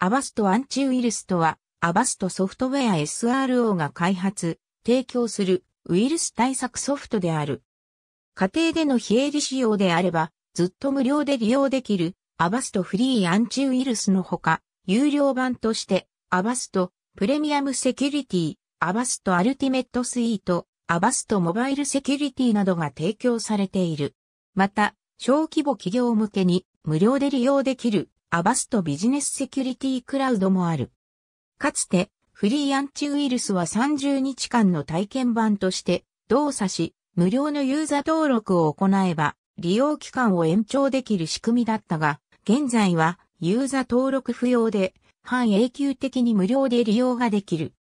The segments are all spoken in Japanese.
アバストアンチウイルスとは、アバストソフトウェア SRO が開発、提供するウイルス対策ソフトである。家庭での非営利使用であれば、ずっと無料で利用できるアバストフリーアンチウイルスのほか、有料版として、アバストプレミアムセキュリティ、アバストアルティメットスイート、アバストモバイルセキュリティなどが提供されている。また、小規模企業向けに無料で利用できるアバストビジネスセキュリティクラウドもある。かつて、フリーアンチウイルスは30日間の体験版として動作し、無料のユーザー登録を行えば、利用期間を延長できる仕組みだったが、現在はユーザー登録不要で、半永久的に無料で利用ができる。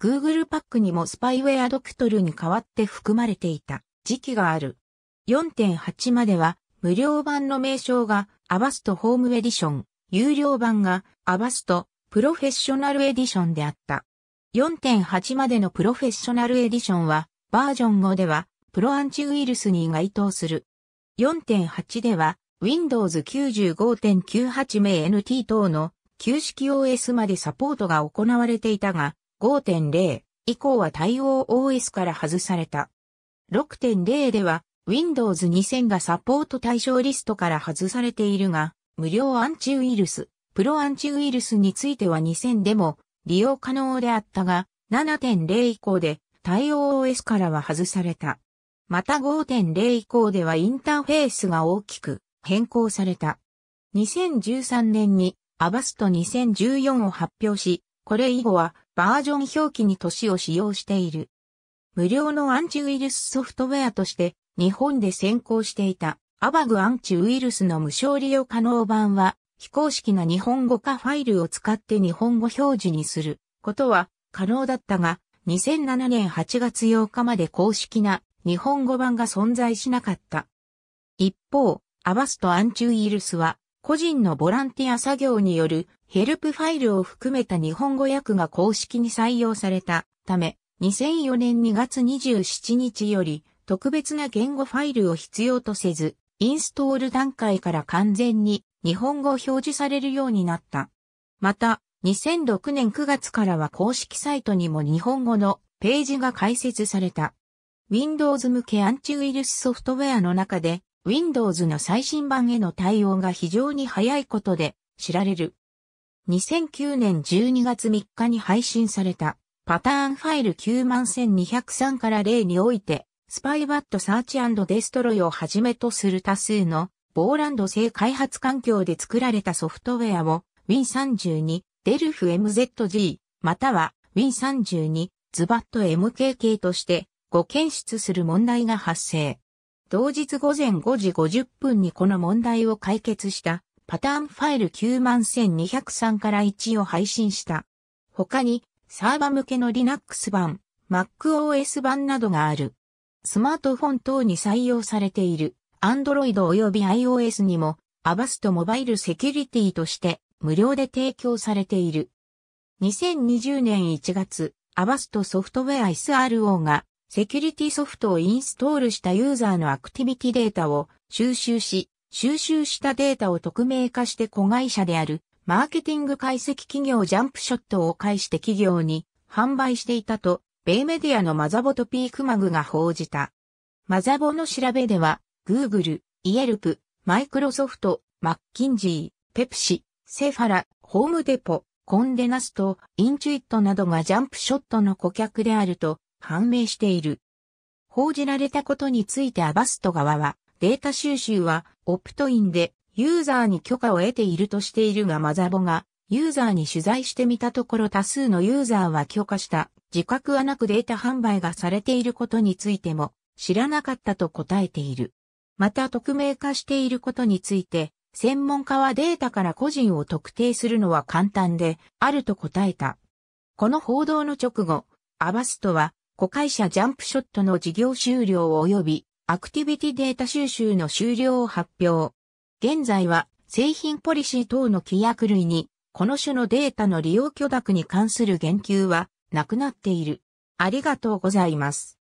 Google パックにもスパイウェアドクトルに代わって含まれていた時期がある。4.8までは無料版の名称がアバストホームエディション、有料版がアバストプロフェッショナルエディションであった。4.8までのプロフェッショナルエディションは、バージョン5では、プロアンチウイルスに該当する。4.8では、Windows 95.98名 NT 等の旧式 OS までサポートが行われていたが、5.0以降は対応 OS から外された。6.0では、Windows 2000がサポート対象リストから外されているが、無料アンチウイルス、プロアンチウイルスについては2000でも利用可能であったが、7.0以降で対応 OS からは外された。また5.0以降ではインターフェースが大きく変更された。2013年にアバスト2014を発表し、これ以後はバージョン表記に年を使用している。無料のアンチウイルスソフトウェアとして日本で先行していた AVGアンチウイルスの無償利用可能版は非公式な日本語化ファイルを使って日本語表示にすることは可能だったが、2007年8月8日まで公式な日本語版が存在しなかった。一方、アバストアンチウイルスは個人のボランティア作業によるヘルプファイルを含めた日本語訳が公式に採用されたため、2004年2月27日より特別な言語ファイルを必要とせず、インストール段階から完全に日本語表示されるようになった。また、2006年9月からは公式サイトにも日本語のページが開設された。Windows 向けアンチウイルスソフトウェアの中で Windows の最新版への対応が非常に早いことで知られる。2009年12月3日に配信されたパターンファイル91203から例においてSpybot Search & Destroy をはじめとする多数のボーランド製開発環境で作られたソフトウェアを Win32、 Delf MZG、または Win32、 Zbot MKK として誤検出する問題が発生。同日午前5時50分にこの問題を解決したパターンファイル91203から1を配信した。他にサーバ向けの Linux 版、MacOS 版などがある。スマートフォン等に採用されている Android 及び iOS にも Avast モバイルセキュリティとして無料で提供されている。2020年1月、Avast ソフトウェア SRO がセキュリティソフトをインストールしたユーザーのアクティビティデータを収集し、収集したデータを匿名化して子会社であるマーケティング解析企業ジャンプショットを介して企業に販売していたと、米メディアのマザーボードとPCMag が報じた。マザボの調べでは、Google、 Yelp、マイクロソフト、マッキンジー、ペプシ、セフォラ、ホームデポ、コンデナスト、インチュイットなどがジャンプショットの顧客であると判明している。報じられたことについてアバスト側は、データ収集はオプトインでユーザーに許可を得ているとしているがマザボがユーザーに取材してみたところ多数のユーザーは許可した自覚はなくデータ販売がされていることについても知らなかったと答えている。また匿名化していることについて、専門家はデータから個人を特定するのは簡単で、あると答えた。この報道の直後、アバストは、子会社ジャンプショットの事業終了及び、アクティビティデータ収集の終了を発表。現在は、製品ポリシー等の規約類に、この種のデータの利用許諾に関する言及は、亡くなっている。ありがとうございます。